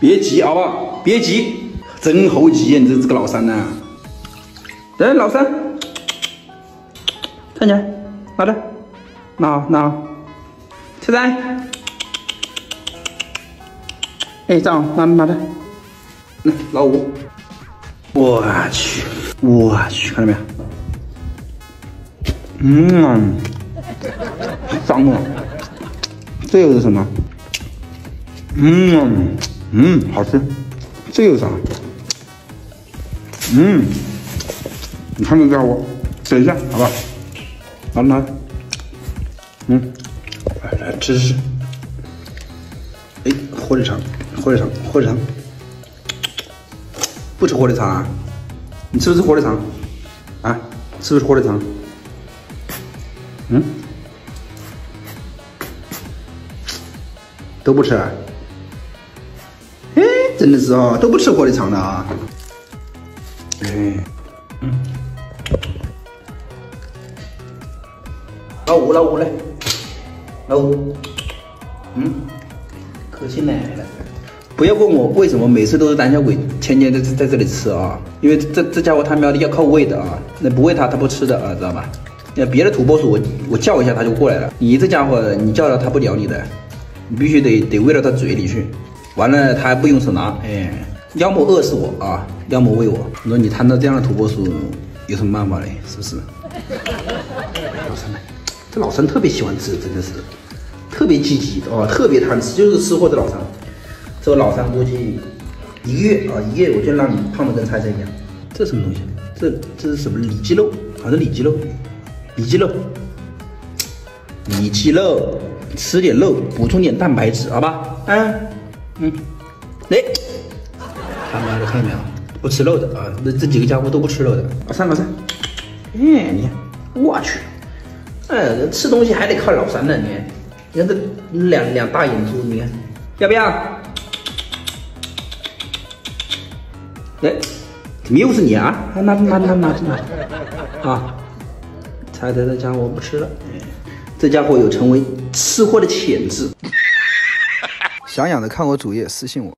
别急，好不好？别急，真猴急呀！你这这个老三呢？哎，老三，站起来，拿着，拿好，拿好，起来。哎，站好，拿拿着，来，老五。我去，我去，看到没有？嗯，脏了。这又是什么？嗯嗯，好吃。这又是啥？嗯，你看这家伙，等一下，好吧？拿拿。嗯，来来吃吃。哎，火腿肠，火腿肠，火腿肠。不吃火腿肠啊？你吃不吃火腿肠？啊？吃不吃火腿肠？嗯？都不吃？哎，真的是哦，都不吃火腿肠的啊！哎，嗯。老五，老五来，老五，嗯，可亲来了。不要问我为什么每次都是胆小鬼，天天在在这里吃啊？因为这这家伙他喵的要靠喂的啊，那不喂他他不吃的啊，知道吧？那别的土拨鼠我我叫一下他就过来了，你这家伙你叫了他不鸟你的，你必须得得喂到他嘴里去，完了他还不用手拿，哎，要么饿死我啊，要么喂我。你说你摊到这样的土拨鼠有什么办法嘞？是不是？老三呢，这老三特别喜欢吃，真的是特别积极哦，特别贪吃，就是吃货的老三。这个老三估计一个月啊，一个月我就让你胖的跟菜菜一样。这什么东西？这这是什么里脊肉？好像里脊肉，里脊肉，里脊肉，吃点肉，补充点蛋白质，好吧？嗯嗯，来，他妈的看见没有？不吃肉的啊，那这几个家伙都不吃肉的。老三，老三，哎，你看，我去，哎，吃东西还得靠老三呢，你看，你看这两两大眼珠，你看，要不要？哎，怎么又是你啊？那那那那那那啊！猜猜这家伙不吃了，这家伙有成为吃货的潜质。想养的看我主页私信我。